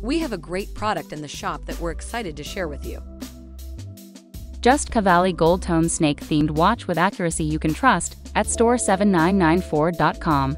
We have a great product in the shop that we're excited to share with you. Just Cavalli Gold Tone Snake themed watch with accuracy you can trust at store7994.com.